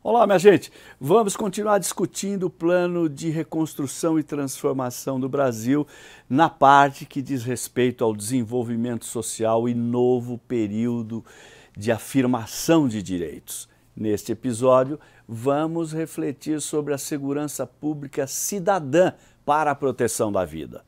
Olá, minha gente. Vamos continuar discutindo o plano de reconstrução e transformação do Brasil na parte que diz respeito ao desenvolvimento social e novo período de afirmação de direitos. Neste episódio, vamos refletir sobre a segurança pública cidadã para a proteção da vida.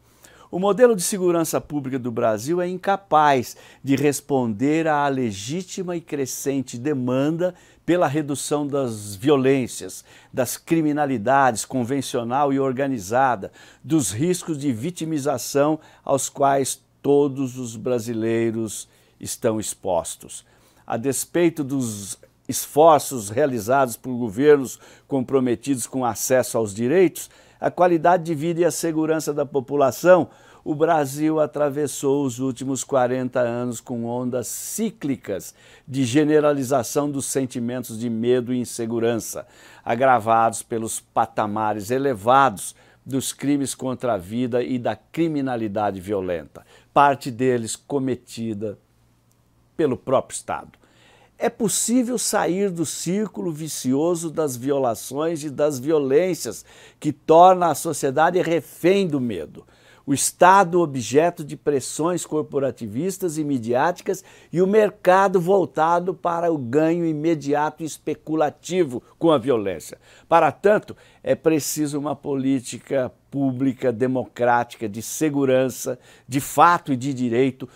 O modelo de segurança pública do Brasil é incapaz de responder à legítima e crescente demanda pela redução das violências, das criminalidades convencional e organizada, dos riscos de vitimização aos quais todos os brasileiros estão expostos. A despeito dos esforços realizados por governos comprometidos com acesso aos direitos, a qualidade de vida e a segurança da população, o Brasil atravessou os últimos 40 anos com ondas cíclicas de generalização dos sentimentos de medo e insegurança, agravados pelos patamares elevados dos crimes contra a vida e da criminalidade violenta, parte deles cometida pelo próprio Estado. É possível sair do círculo vicioso das violações e das violências que torna a sociedade refém do medo. O Estado objeto de pressões corporativistas e midiáticas e o mercado voltado para o ganho imediato e especulativo com a violência. Para tanto, é preciso uma política pública democrática de segurança, de fato e de direito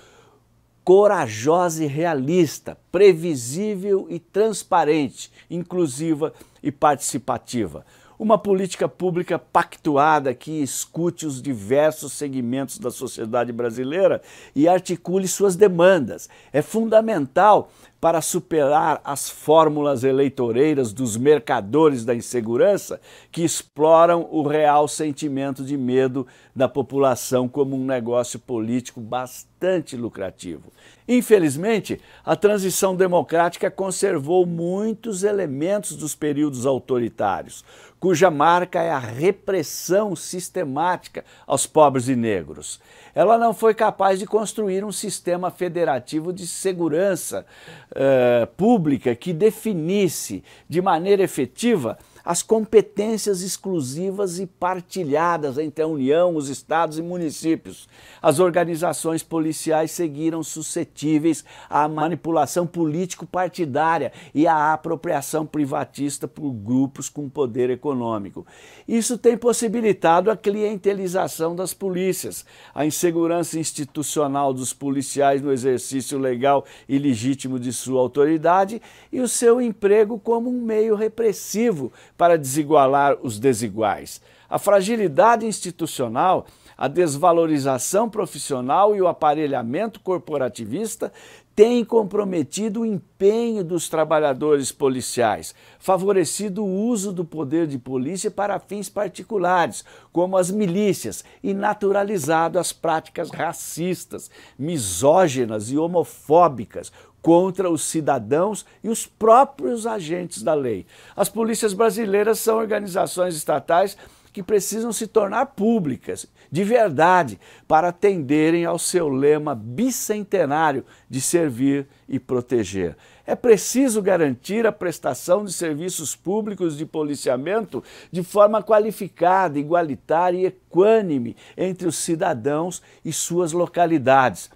corajosa e realista, previsível e transparente, inclusiva e participativa. Uma política pública pactuada que escute os diversos segmentos da sociedade brasileira e articule suas demandas. É fundamental para superar as fórmulas eleitoreiras dos mercadores da insegurança que exploram o real sentimento de medo da população como um negócio político bastante lucrativo. Infelizmente, a transição democrática conservou muitos elementos dos períodos autoritários, cuja marca é a repressão sistemática aos pobres e negros. Ela não foi capaz de construir um sistema federativo de segurança uh, pública que definisse de maneira efetiva as competências exclusivas e partilhadas entre a União, os estados e municípios. As organizações policiais seguiram suscetíveis à manipulação político-partidária e à apropriação privatista por grupos com poder econômico. Isso tem possibilitado a clientelização das polícias, a insegurança institucional dos policiais no exercício legal e legítimo de sua autoridade e o seu emprego como um meio repressivo para desigualar os desiguais. A fragilidade institucional, a desvalorização profissional e o aparelhamento corporativista têm comprometido o empenho dos trabalhadores policiais, favorecido o uso do poder de polícia para fins particulares, como as milícias, e naturalizado as práticas racistas, misóginas e homofóbicas, contra os cidadãos e os próprios agentes da lei. As polícias brasileiras são organizações estatais que precisam se tornar públicas, de verdade, para atenderem ao seu lema bicentenário de servir e proteger. É preciso garantir a prestação de serviços públicos de policiamento de forma qualificada, igualitária e equânime entre os cidadãos e suas localidades.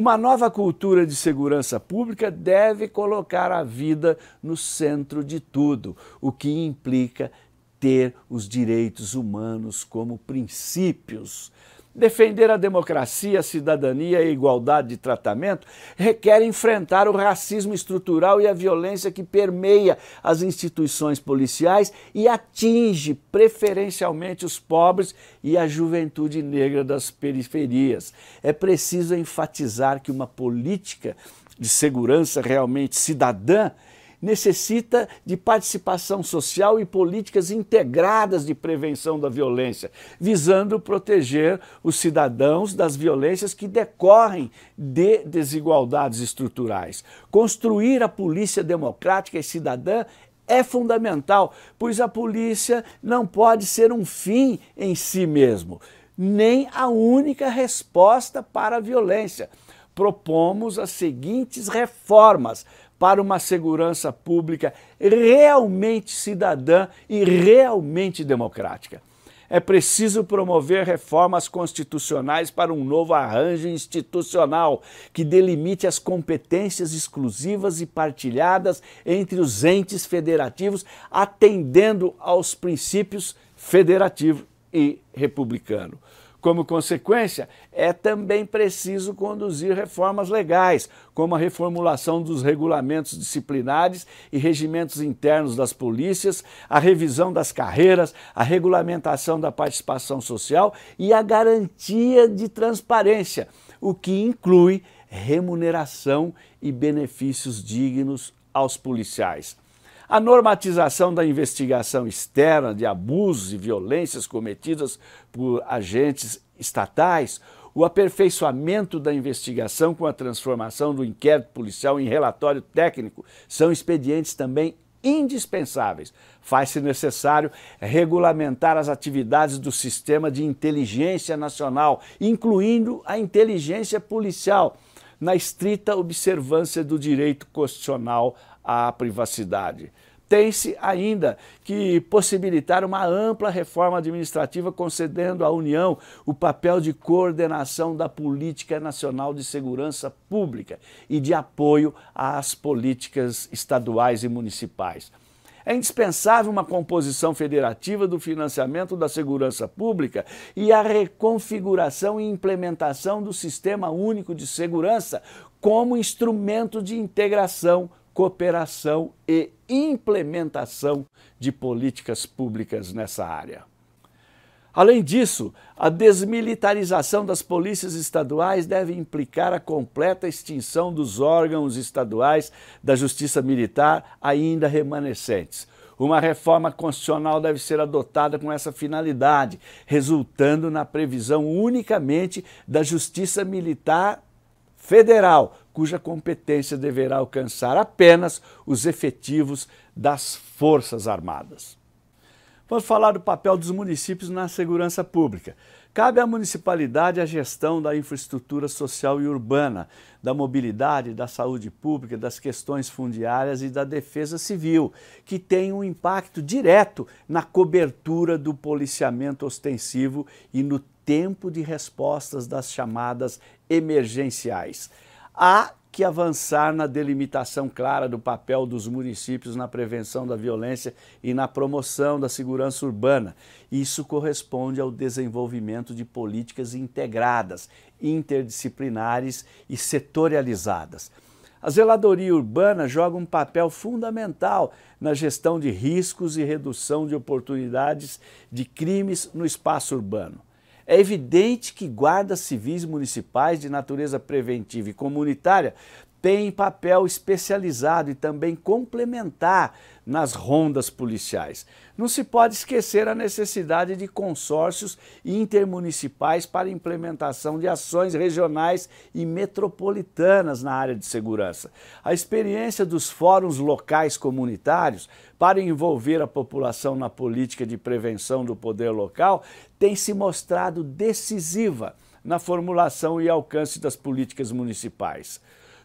Uma nova cultura de segurança pública deve colocar a vida no centro de tudo, o que implica ter os direitos humanos como princípios. Defender a democracia, a cidadania e a igualdade de tratamento requer enfrentar o racismo estrutural e a violência que permeia as instituições policiais e atinge preferencialmente os pobres e a juventude negra das periferias. É preciso enfatizar que uma política de segurança realmente cidadã necessita de participação social e políticas integradas de prevenção da violência, visando proteger os cidadãos das violências que decorrem de desigualdades estruturais. Construir a polícia democrática e cidadã é fundamental, pois a polícia não pode ser um fim em si mesmo, nem a única resposta para a violência. Propomos as seguintes reformas para uma segurança pública realmente cidadã e realmente democrática. É preciso promover reformas constitucionais para um novo arranjo institucional que delimite as competências exclusivas e partilhadas entre os entes federativos, atendendo aos princípios federativo e republicano. Como consequência, é também preciso conduzir reformas legais, como a reformulação dos regulamentos disciplinares e regimentos internos das polícias, a revisão das carreiras, a regulamentação da participação social e a garantia de transparência, o que inclui remuneração e benefícios dignos aos policiais a normatização da investigação externa de abusos e violências cometidas por agentes estatais, o aperfeiçoamento da investigação com a transformação do inquérito policial em relatório técnico são expedientes também indispensáveis. Faz-se necessário regulamentar as atividades do sistema de inteligência nacional, incluindo a inteligência policial, na estrita observância do direito constitucional à privacidade. Tem-se ainda que possibilitar uma ampla reforma administrativa, concedendo à União o papel de coordenação da política nacional de segurança pública e de apoio às políticas estaduais e municipais. É indispensável uma composição federativa do financiamento da segurança pública e a reconfiguração e implementação do Sistema Único de Segurança como instrumento de integração cooperação e implementação de políticas públicas nessa área. Além disso, a desmilitarização das polícias estaduais deve implicar a completa extinção dos órgãos estaduais da justiça militar ainda remanescentes. Uma reforma constitucional deve ser adotada com essa finalidade, resultando na previsão unicamente da justiça militar federal, cuja competência deverá alcançar apenas os efetivos das Forças Armadas. Vamos falar do papel dos municípios na segurança pública. Cabe à municipalidade a gestão da infraestrutura social e urbana, da mobilidade, da saúde pública, das questões fundiárias e da defesa civil, que tem um impacto direto na cobertura do policiamento ostensivo e no tempo de respostas das chamadas emergenciais. Há que avançar na delimitação clara do papel dos municípios na prevenção da violência e na promoção da segurança urbana. Isso corresponde ao desenvolvimento de políticas integradas, interdisciplinares e setorializadas. A zeladoria urbana joga um papel fundamental na gestão de riscos e redução de oportunidades de crimes no espaço urbano. É evidente que guardas civis municipais de natureza preventiva e comunitária têm papel especializado e também complementar nas rondas policiais. Não se pode esquecer a necessidade de consórcios intermunicipais para implementação de ações regionais e metropolitanas na área de segurança. A experiência dos fóruns locais comunitários para envolver a população na política de prevenção do poder local tem se mostrado decisiva na formulação e alcance das políticas municipais.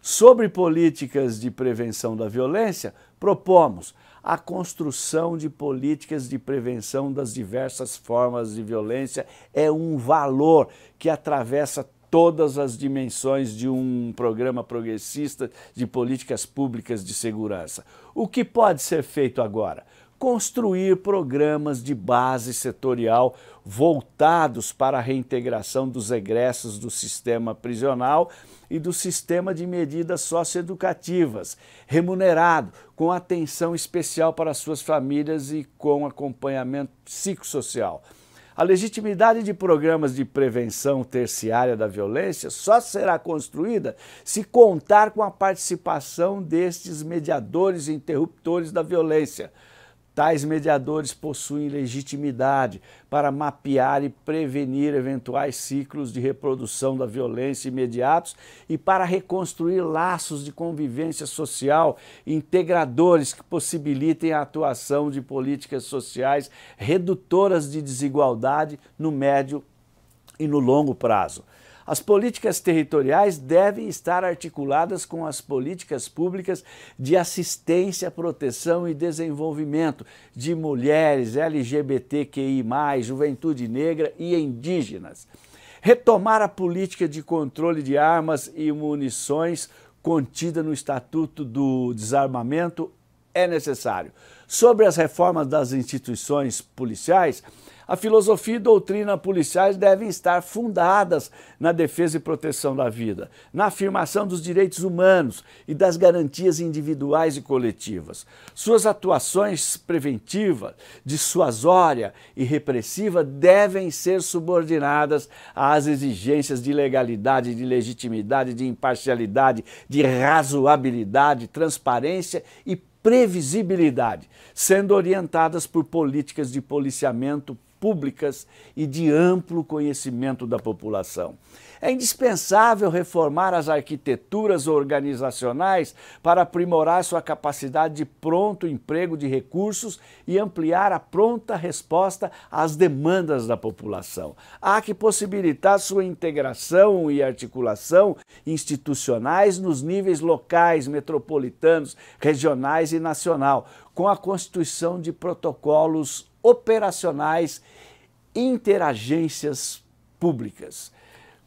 Sobre políticas de prevenção da violência, propomos a construção de políticas de prevenção das diversas formas de violência é um valor que atravessa todas as dimensões de um programa progressista de políticas públicas de segurança. O que pode ser feito agora? Construir programas de base setorial voltados para a reintegração dos egressos do sistema prisional e do sistema de medidas socioeducativas, remunerado, com atenção especial para suas famílias e com acompanhamento psicossocial. A legitimidade de programas de prevenção terciária da violência só será construída se contar com a participação destes mediadores e interruptores da violência Tais mediadores possuem legitimidade para mapear e prevenir eventuais ciclos de reprodução da violência imediatos e para reconstruir laços de convivência social integradores que possibilitem a atuação de políticas sociais redutoras de desigualdade no médio e no longo prazo. As políticas territoriais devem estar articuladas com as políticas públicas de assistência, proteção e desenvolvimento de mulheres, LGBTQI, juventude negra e indígenas. Retomar a política de controle de armas e munições contida no Estatuto do Desarmamento é necessário. Sobre as reformas das instituições policiais, a filosofia e doutrina policiais devem estar fundadas na defesa e proteção da vida, na afirmação dos direitos humanos e das garantias individuais e coletivas. Suas atuações preventiva, dissuasória e repressiva devem ser subordinadas às exigências de legalidade, de legitimidade, de imparcialidade, de razoabilidade, transparência e previsibilidade, sendo orientadas por políticas de policiamento públicas e de amplo conhecimento da população. É indispensável reformar as arquiteturas organizacionais para aprimorar sua capacidade de pronto emprego de recursos e ampliar a pronta resposta às demandas da população. Há que possibilitar sua integração e articulação institucionais nos níveis locais, metropolitanos, regionais e nacional, com a constituição de protocolos operacionais interagências públicas.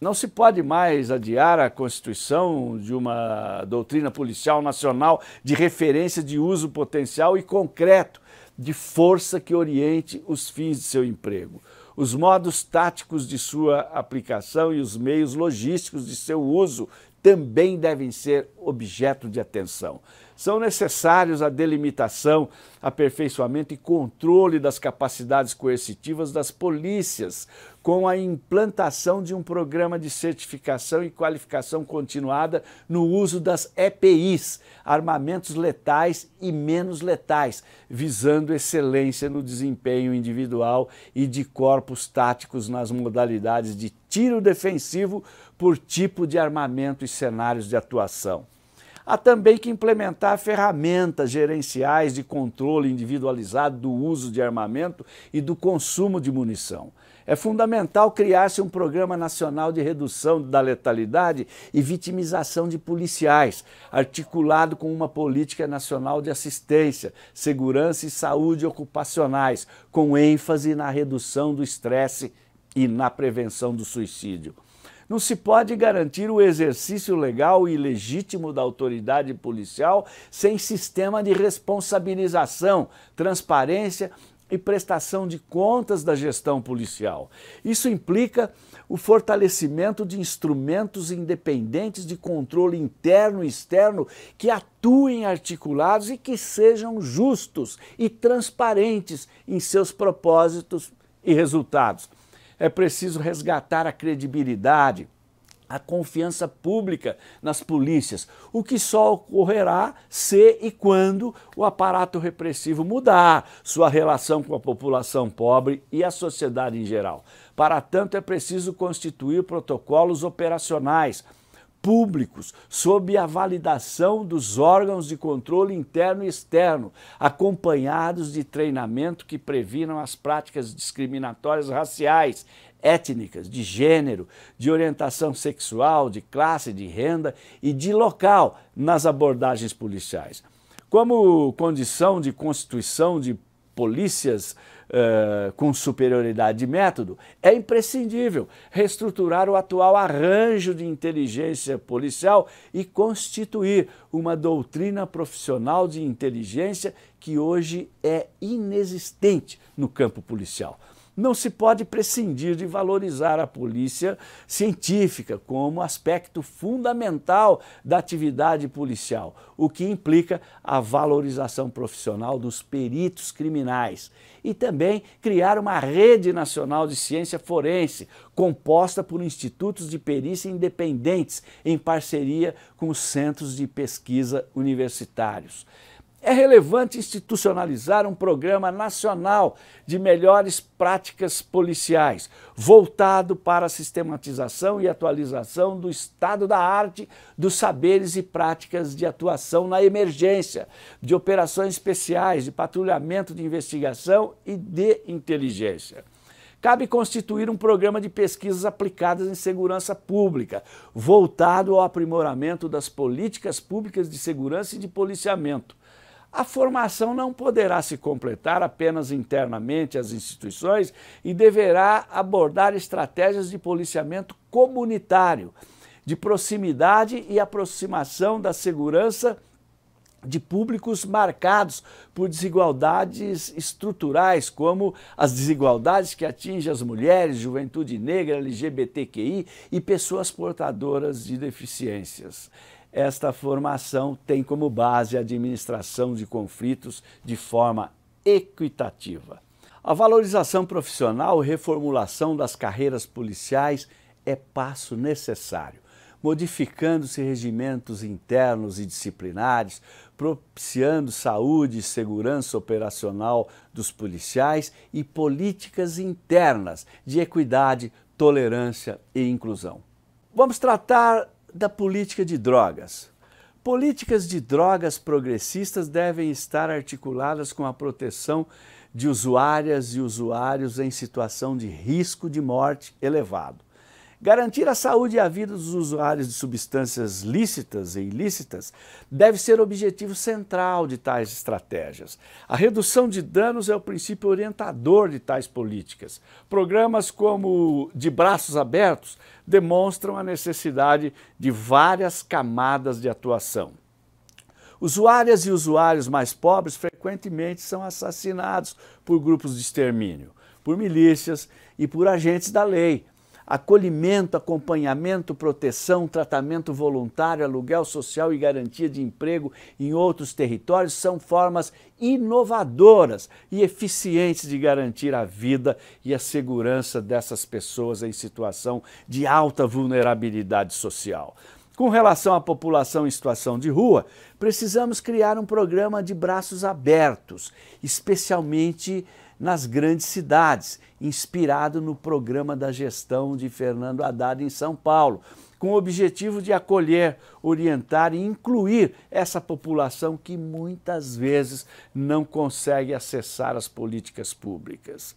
Não se pode mais adiar a constituição de uma doutrina policial nacional de referência de uso potencial e concreto de força que oriente os fins de seu emprego. Os modos táticos de sua aplicação e os meios logísticos de seu uso também devem ser objeto de atenção. São necessários a delimitação, aperfeiçoamento e controle das capacidades coercitivas das polícias, com a implantação de um programa de certificação e qualificação continuada no uso das EPIs, armamentos letais e menos letais, visando excelência no desempenho individual e de corpos táticos nas modalidades de tiro defensivo por tipo de armamento e cenários de atuação. Há também que implementar ferramentas gerenciais de controle individualizado do uso de armamento e do consumo de munição. É fundamental criar-se um programa nacional de redução da letalidade e vitimização de policiais, articulado com uma política nacional de assistência, segurança e saúde ocupacionais, com ênfase na redução do estresse e na prevenção do suicídio. Não se pode garantir o exercício legal e legítimo da autoridade policial sem sistema de responsabilização, transparência e prestação de contas da gestão policial. Isso implica o fortalecimento de instrumentos independentes de controle interno e externo que atuem articulados e que sejam justos e transparentes em seus propósitos e resultados é preciso resgatar a credibilidade, a confiança pública nas polícias, o que só ocorrerá se e quando o aparato repressivo mudar sua relação com a população pobre e a sociedade em geral. Para tanto, é preciso constituir protocolos operacionais públicos, sob a validação dos órgãos de controle interno e externo, acompanhados de treinamento que previnam as práticas discriminatórias raciais, étnicas, de gênero, de orientação sexual, de classe, de renda e de local nas abordagens policiais. Como condição de constituição de polícias uh, com superioridade de método, é imprescindível reestruturar o atual arranjo de inteligência policial e constituir uma doutrina profissional de inteligência que hoje é inexistente no campo policial. Não se pode prescindir de valorizar a polícia científica como aspecto fundamental da atividade policial, o que implica a valorização profissional dos peritos criminais e também criar uma rede nacional de ciência forense, composta por institutos de perícia independentes em parceria com os centros de pesquisa universitários. É relevante institucionalizar um programa nacional de melhores práticas policiais, voltado para a sistematização e atualização do estado da arte dos saberes e práticas de atuação na emergência, de operações especiais, de patrulhamento de investigação e de inteligência. cabe constituir um programa de pesquisas aplicadas em segurança pública, voltado ao aprimoramento das políticas públicas de segurança e de policiamento. A formação não poderá se completar apenas internamente às instituições e deverá abordar estratégias de policiamento comunitário, de proximidade e aproximação da segurança de públicos marcados por desigualdades estruturais, como as desigualdades que atingem as mulheres, juventude negra, LGBTQI e pessoas portadoras de deficiências. Esta formação tem como base a administração de conflitos de forma equitativa. A valorização profissional e reformulação das carreiras policiais é passo necessário modificando-se regimentos internos e disciplinares, propiciando saúde e segurança operacional dos policiais e políticas internas de equidade, tolerância e inclusão. Vamos tratar da política de drogas. Políticas de drogas progressistas devem estar articuladas com a proteção de usuárias e usuários em situação de risco de morte elevado Garantir a saúde e a vida dos usuários de substâncias lícitas e ilícitas deve ser o objetivo central de tais estratégias. A redução de danos é o princípio orientador de tais políticas. Programas como de braços abertos demonstram a necessidade de várias camadas de atuação. Usuárias e usuários mais pobres frequentemente são assassinados por grupos de extermínio, por milícias e por agentes da lei, acolhimento, acompanhamento, proteção, tratamento voluntário, aluguel social e garantia de emprego em outros territórios são formas inovadoras e eficientes de garantir a vida e a segurança dessas pessoas em situação de alta vulnerabilidade social. Com relação à população em situação de rua, precisamos criar um programa de braços abertos, especialmente nas grandes cidades, inspirado no programa da gestão de Fernando Haddad em São Paulo, com o objetivo de acolher, orientar e incluir essa população que muitas vezes não consegue acessar as políticas públicas.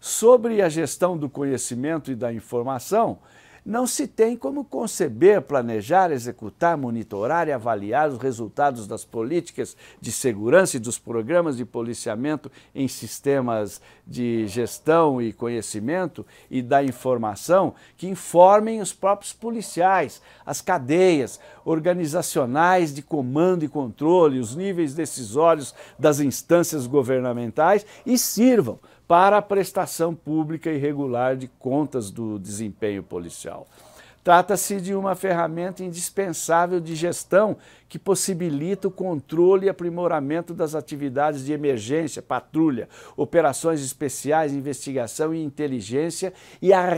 Sobre a gestão do conhecimento e da informação, não se tem como conceber, planejar, executar, monitorar e avaliar os resultados das políticas de segurança e dos programas de policiamento em sistemas de gestão e conhecimento e da informação que informem os próprios policiais, as cadeias organizacionais de comando e controle, os níveis decisórios das instâncias governamentais e sirvam para a prestação pública e regular de contas do desempenho policial. Trata-se de uma ferramenta indispensável de gestão que possibilita o controle e aprimoramento das atividades de emergência, patrulha, operações especiais, investigação e inteligência e a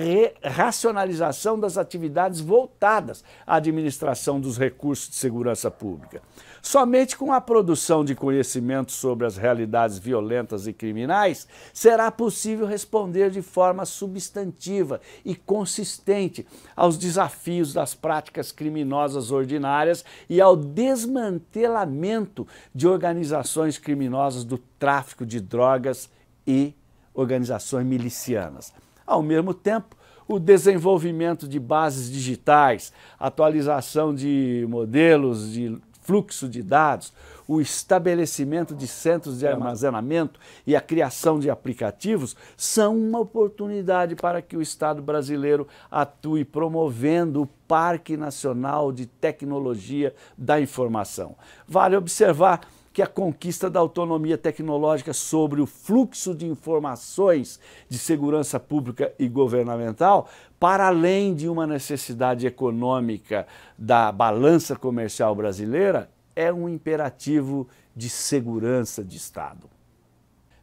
racionalização das atividades voltadas à administração dos recursos de segurança pública. Somente com a produção de conhecimento sobre as realidades violentas e criminais será possível responder de forma substantiva e consistente aos desafios das práticas criminosas ordinárias e ao desmantelamento de organizações criminosas do tráfico de drogas e organizações milicianas. Ao mesmo tempo, o desenvolvimento de bases digitais, atualização de modelos de fluxo de dados, o estabelecimento de centros de armazenamento e a criação de aplicativos são uma oportunidade para que o Estado brasileiro atue promovendo o Parque Nacional de Tecnologia da Informação. Vale observar que a conquista da autonomia tecnológica sobre o fluxo de informações de segurança pública e governamental, para além de uma necessidade econômica da balança comercial brasileira, é um imperativo de segurança de Estado.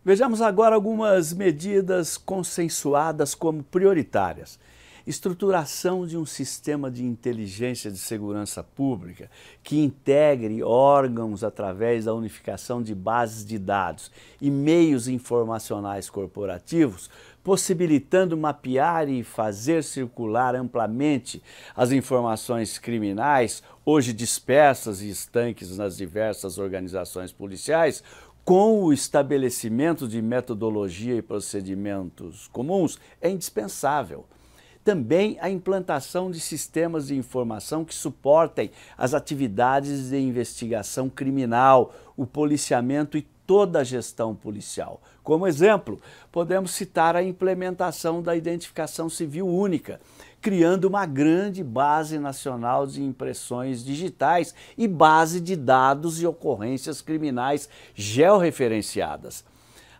Vejamos agora algumas medidas consensuadas como prioritárias estruturação de um sistema de inteligência de segurança pública que integre órgãos através da unificação de bases de dados e meios informacionais corporativos, possibilitando mapear e fazer circular amplamente as informações criminais, hoje dispersas e estanques nas diversas organizações policiais, com o estabelecimento de metodologia e procedimentos comuns é indispensável. Também a implantação de sistemas de informação que suportem as atividades de investigação criminal, o policiamento e toda a gestão policial. Como exemplo, podemos citar a implementação da identificação civil única, criando uma grande base nacional de impressões digitais e base de dados e ocorrências criminais georreferenciadas.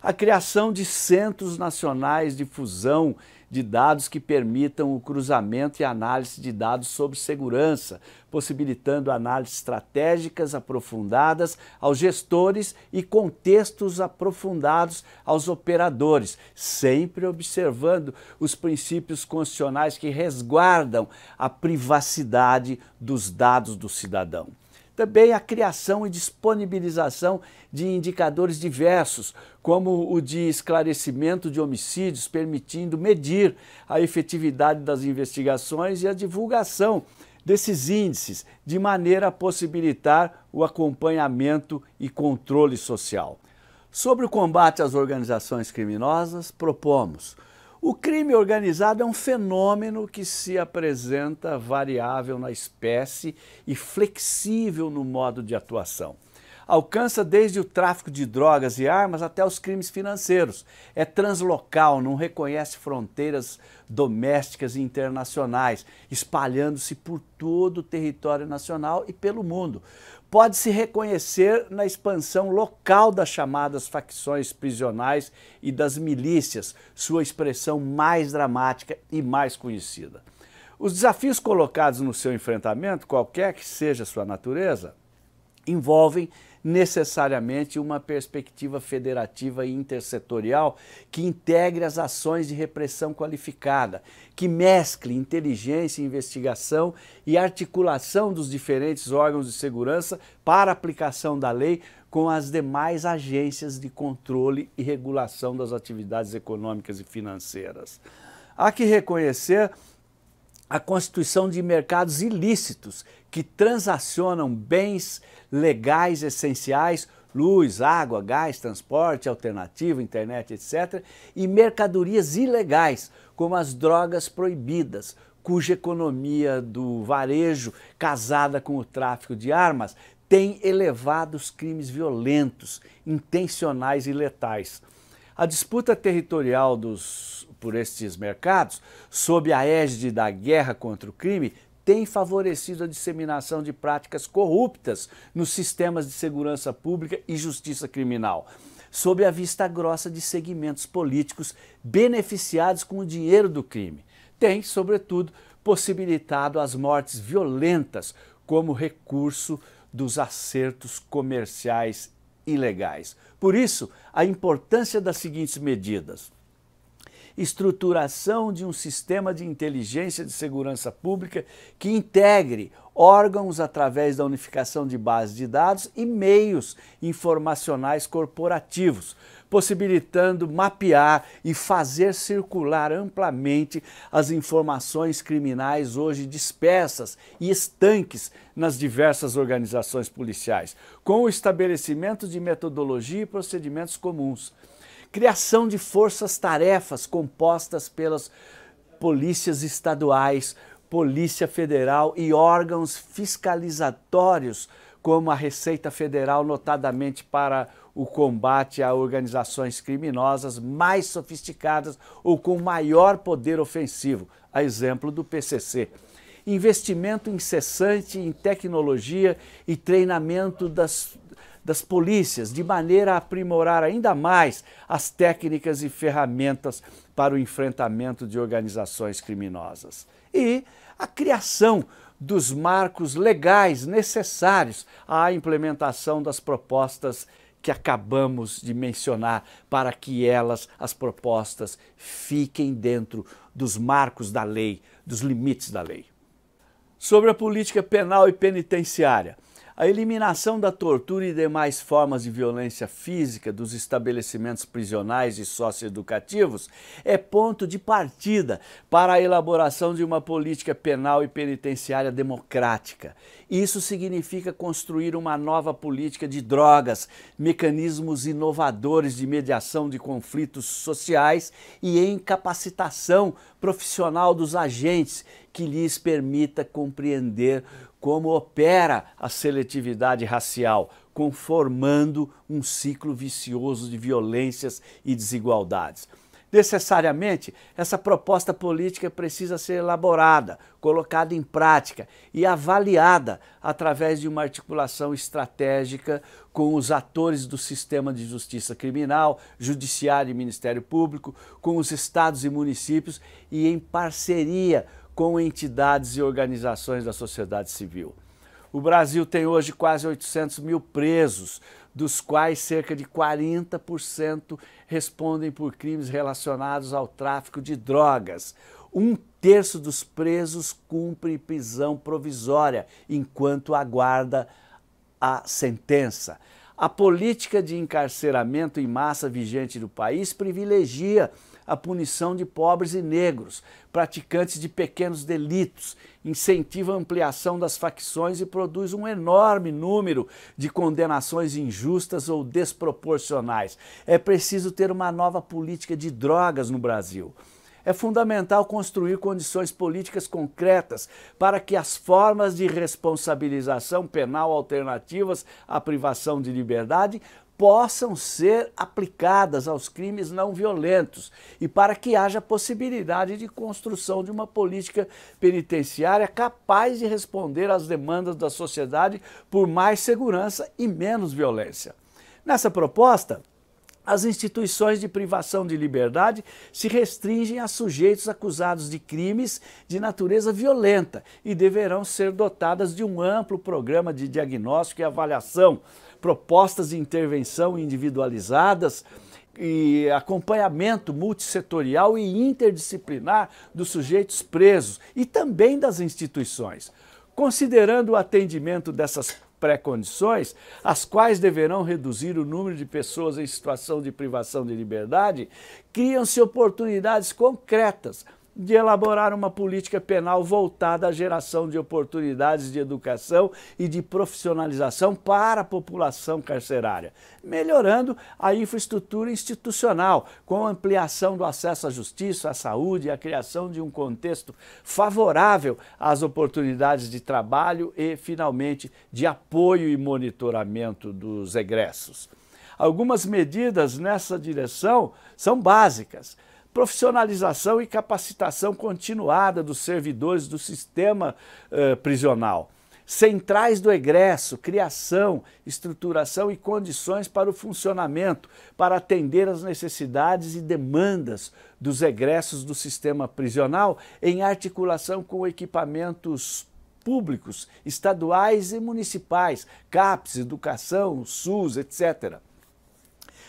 A criação de centros nacionais de fusão de dados que permitam o cruzamento e análise de dados sobre segurança, possibilitando análises estratégicas aprofundadas aos gestores e contextos aprofundados aos operadores, sempre observando os princípios constitucionais que resguardam a privacidade dos dados do cidadão. Também a criação e disponibilização de indicadores diversos, como o de esclarecimento de homicídios, permitindo medir a efetividade das investigações e a divulgação desses índices, de maneira a possibilitar o acompanhamento e controle social. Sobre o combate às organizações criminosas, propomos o crime organizado é um fenômeno que se apresenta variável na espécie e flexível no modo de atuação. Alcança desde o tráfico de drogas e armas até os crimes financeiros. É translocal, não reconhece fronteiras domésticas e internacionais, espalhando-se por todo o território nacional e pelo mundo pode se reconhecer na expansão local das chamadas facções prisionais e das milícias, sua expressão mais dramática e mais conhecida. Os desafios colocados no seu enfrentamento, qualquer que seja sua natureza, envolvem necessariamente uma perspectiva federativa e intersetorial que integre as ações de repressão qualificada, que mescle inteligência, investigação e articulação dos diferentes órgãos de segurança para aplicação da lei com as demais agências de controle e regulação das atividades econômicas e financeiras. Há que reconhecer a constituição de mercados ilícitos que transacionam bens legais essenciais, luz, água, gás, transporte alternativo, internet, etc., e mercadorias ilegais, como as drogas proibidas, cuja economia do varejo, casada com o tráfico de armas, tem elevados crimes violentos, intencionais e letais. A disputa territorial dos, por estes mercados, sob a égide da guerra contra o crime, tem favorecido a disseminação de práticas corruptas nos sistemas de segurança pública e justiça criminal, sob a vista grossa de segmentos políticos beneficiados com o dinheiro do crime. Tem, sobretudo, possibilitado as mortes violentas como recurso dos acertos comerciais ilegais. Por isso, a importância das seguintes medidas estruturação de um sistema de inteligência de segurança pública que integre órgãos através da unificação de bases de dados e meios informacionais corporativos, possibilitando mapear e fazer circular amplamente as informações criminais hoje dispersas e estanques nas diversas organizações policiais, com o estabelecimento de metodologia e procedimentos comuns criação de forças-tarefas compostas pelas polícias estaduais, Polícia Federal e órgãos fiscalizatórios, como a Receita Federal, notadamente para o combate a organizações criminosas mais sofisticadas ou com maior poder ofensivo, a exemplo do PCC. Investimento incessante em tecnologia e treinamento das das polícias, de maneira a aprimorar ainda mais as técnicas e ferramentas para o enfrentamento de organizações criminosas. E a criação dos marcos legais necessários à implementação das propostas que acabamos de mencionar, para que elas, as propostas, fiquem dentro dos marcos da lei, dos limites da lei. Sobre a política penal e penitenciária, A eliminação da tortura e demais formas de violência física dos estabelecimentos prisionais e socioeducativos é ponto de partida para a elaboração de uma política penal e penitenciária democrática. Isso significa construir uma nova política de drogas, mecanismos inovadores de mediação de conflitos sociais e em capacitação profissional dos agentes que lhes permita compreender como opera a seletividade racial, conformando um ciclo vicioso de violências e desigualdades. Necessariamente, essa proposta política precisa ser elaborada, colocada em prática e avaliada através de uma articulação estratégica com os atores do sistema de justiça criminal, judiciário e Ministério Público, com os estados e municípios e em parceria com entidades e organizações da sociedade civil. O Brasil tem hoje quase 800 mil presos, dos quais cerca de 40% respondem por crimes relacionados ao tráfico de drogas. Um terço dos presos cumpre prisão provisória enquanto aguarda a sentença. A política de encarceramento em massa vigente no país privilegia a punição de pobres e negros, praticantes de pequenos delitos, incentiva a ampliação das facções e produz um enorme número de condenações injustas ou desproporcionais. É preciso ter uma nova política de drogas no Brasil. É fundamental construir condições políticas concretas para que as formas de responsabilização penal alternativas à privação de liberdade possam ser aplicadas aos crimes não violentos e para que haja possibilidade de construção de uma política penitenciária capaz de responder às demandas da sociedade por mais segurança e menos violência. Nessa proposta, as instituições de privação de liberdade se restringem a sujeitos acusados de crimes de natureza violenta e deverão ser dotadas de um amplo programa de diagnóstico e avaliação, propostas de intervenção individualizadas e acompanhamento multissetorial e interdisciplinar dos sujeitos presos e também das instituições. Considerando o atendimento dessas pré-condições, as quais deverão reduzir o número de pessoas em situação de privação de liberdade, criam-se oportunidades concretas de elaborar uma política penal voltada à geração de oportunidades de educação e de profissionalização para a população carcerária, melhorando a infraestrutura institucional, com ampliação do acesso à justiça, à saúde e a criação de um contexto favorável às oportunidades de trabalho e, finalmente, de apoio e monitoramento dos egressos. Algumas medidas nessa direção são básicas profissionalização e capacitação continuada dos servidores do sistema uh, prisional. Centrais do egresso, criação, estruturação e condições para o funcionamento, para atender às necessidades e demandas dos egressos do sistema prisional, em articulação com equipamentos públicos, estaduais e municipais, CAPES, educação, SUS, etc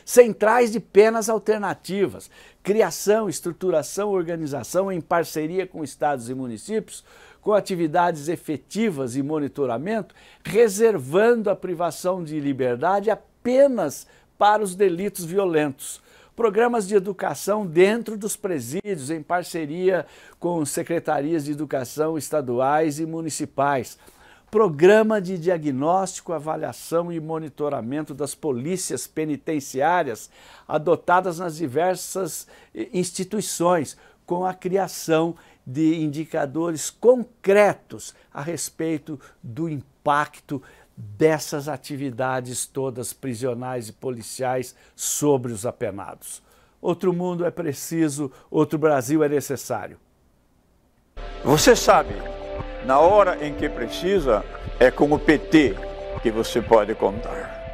centrais de penas alternativas, criação, estruturação, organização em parceria com estados e municípios, com atividades efetivas e monitoramento, reservando a privação de liberdade apenas para os delitos violentos. Programas de educação dentro dos presídios, em parceria com secretarias de educação estaduais e municipais programa de diagnóstico, avaliação e monitoramento das polícias penitenciárias adotadas nas diversas eh, instituições, com a criação de indicadores concretos a respeito do impacto dessas atividades todas prisionais e policiais sobre os apenados. Outro mundo é preciso, outro Brasil é necessário. Você sabe na hora em que precisa, é com o PT que você pode contar.